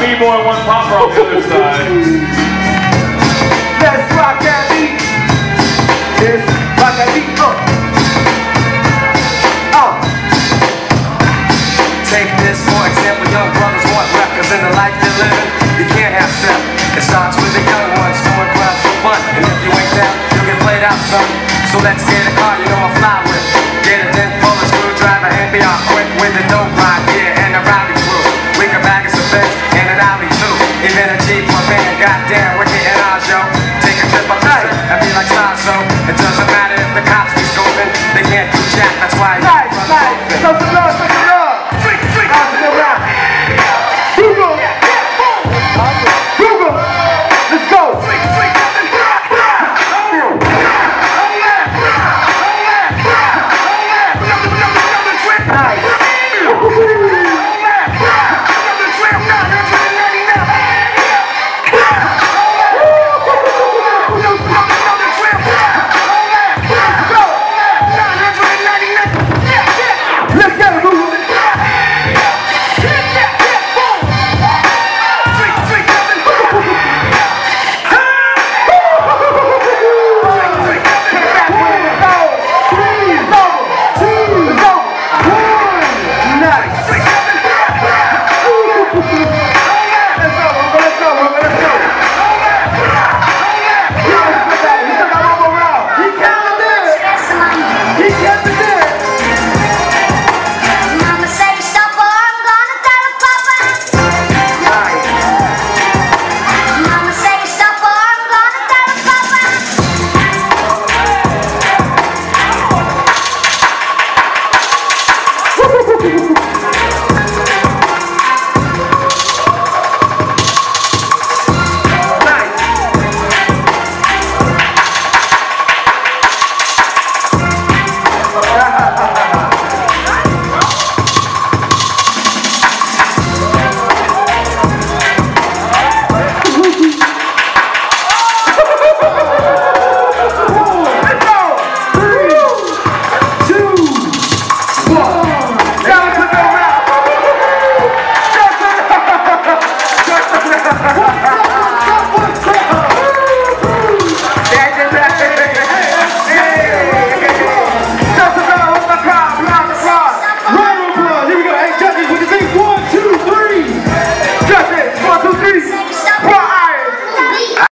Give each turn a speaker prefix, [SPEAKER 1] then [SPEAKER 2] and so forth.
[SPEAKER 1] B-boy, one popper on the other side.
[SPEAKER 2] Let's rock that beat. Let's rock that beat. Uh. Uh.
[SPEAKER 3] Take this for example, young brothers want rap Cause in the life they're living, you can't have step It starts with the young ones doing crimes for fun And if you ain't down, you'll get played out, son So let's get a car, you know Even a G for man, goddamn, wicked and I, yo. Take a trip up night and be like Sasso.